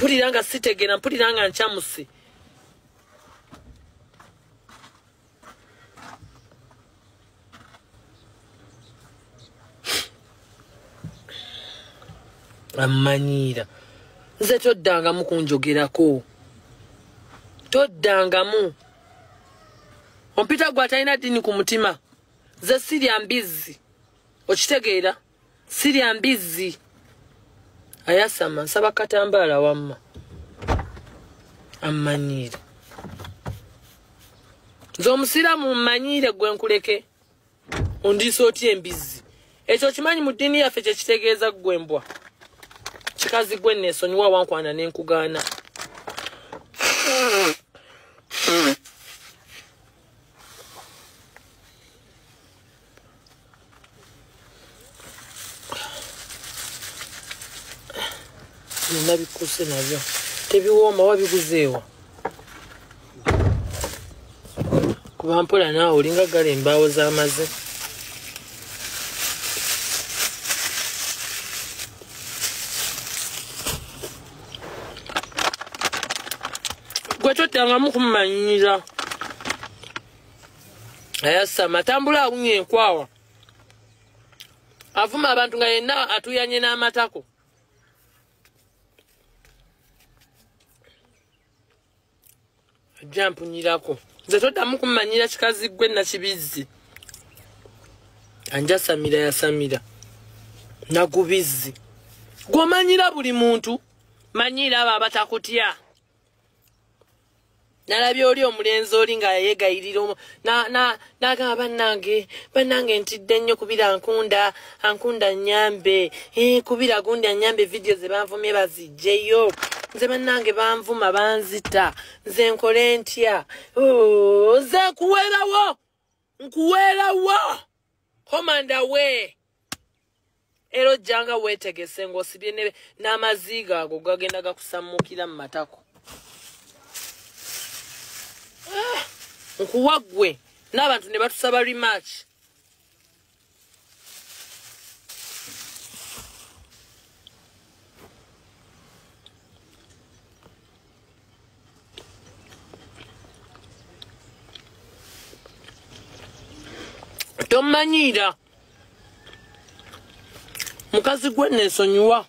mpulira nga sitegeera mpulira nga nkyamuse ammanyiira nze toddangamu kunjogerako. Toddangamu. Ompita gwe atalina ddiini ku mutima. Ze sirya mbizzi. Okitegeera? Sirya mbizzi ayasama nsaba katambaala wamma. Ammanyiire nze omusiraamu mmanyiire gwe nkuleke. Ondiisa otya embizzi? Ekyo kimanyi mu ddiini yaffe kyekitegeeza gwembwa kikazi gwe neesonyiwa wankwana nenkugaana nina bikuse nabyo. Tebiwooma wabiguzeewa kuba mpola naawe olinga gala embaawo z'amaze. Gwe toddangamu kumumanyira ayasama atambula awunya enkwawa. Avuma abantu nga yenna atuyanye n'amatako ajja mpunyirako nze toddamu kumumanyira kikazi gwe nakibizzi. Anjasamira yasamira nagubizzi. Gwomanyira buli muntu manyira abo abatakutya. Nalabye oli omulenzi oli nga yegayirira nagamba bannange bannange ntidde nnyo kubira nkunda ankunda nyambe. Kubira gundi anyambe vidiyo ze banvumye bazijjeyo nze bannange banvuma banzita. Nze nkole ntya? Nze nkuweerawo. Nkuweerawo. Komanda we. Era ojjanga weetegese ng'osibye n'amaziiga ago gagenda gakusammukira mu matako. Nkuwa ggwe n'abantu ne batusaba rematch tomanyiira mukazi gwe neesonyiwa